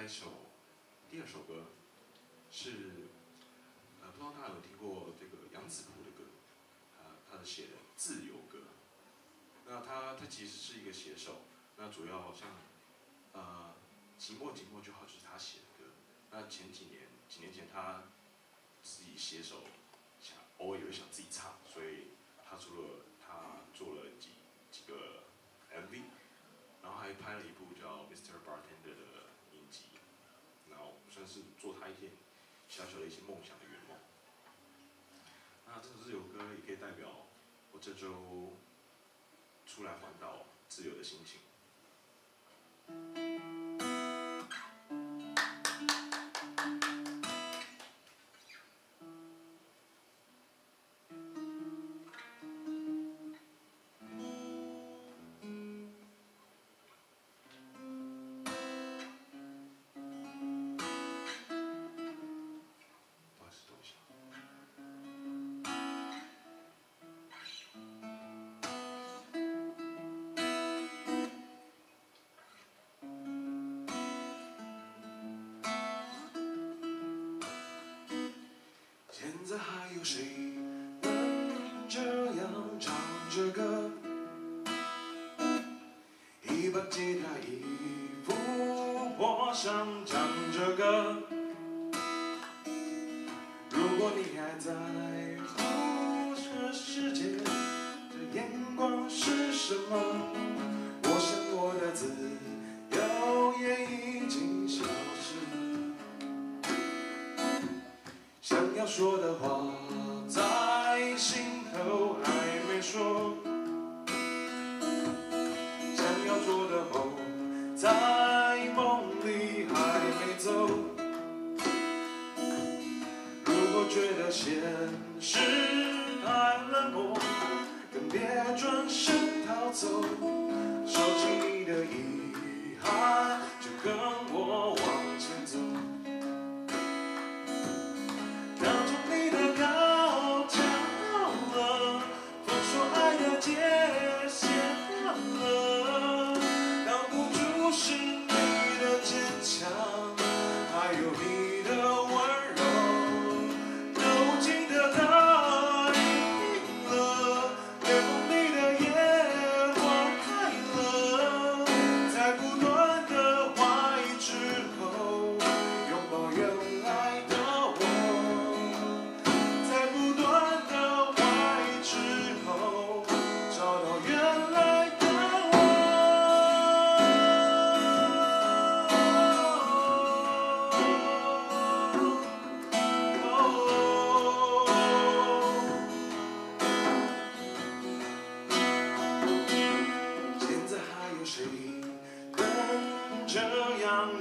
来一首第二首歌，是呃不知道大家有听过这个杨子谱的歌，呃，他的写的自由歌。那他他其实是一个写手，那主要好像呃寂寞寂寞就好就是他写的歌。那前几年几年前他自己写手，想偶尔也会想自己唱，所以他出了他做了几几个 MV，然后还拍了一部叫 Mr. Bartender 的影集，然后算是做他一些小小的一些梦想的圆梦。那这首这首歌也可以代表我这周出来环岛自由的心情。有谁能这样唱着歌？一把吉他，一副破相唱着歌。如果你还在乎这世界的眼光是什么，心头还没说，想要做的梦在梦里还没走。如果觉得现实太冷漠，更别转身逃走。收起你的遗憾，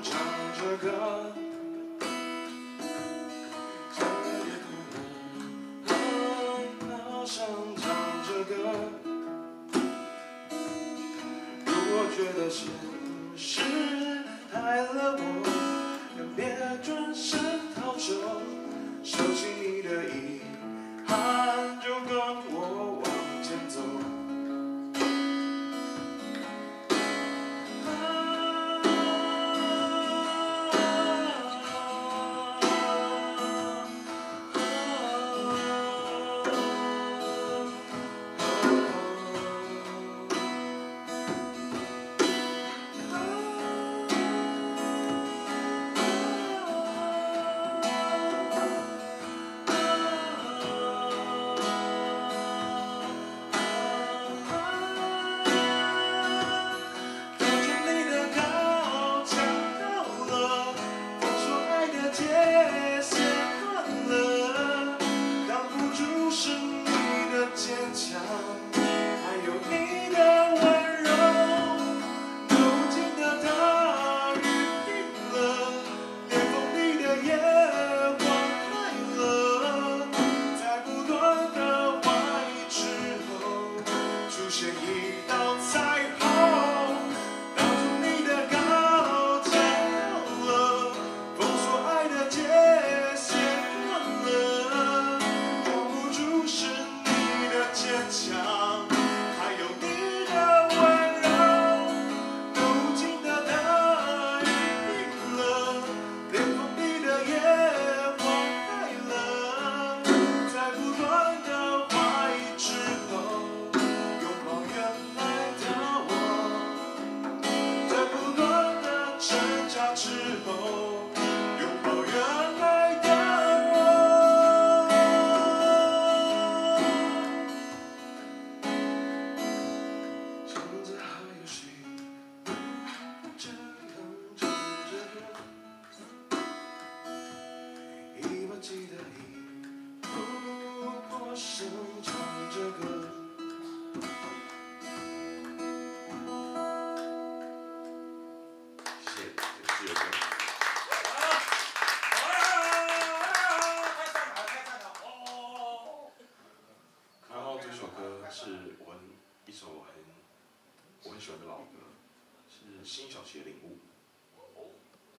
唱着歌？像夜空的海岛上唱着歌。如果觉得现实太冷漠，更别转身逃走，收起你的遗我喜欢的老歌是辛晓琪的领悟。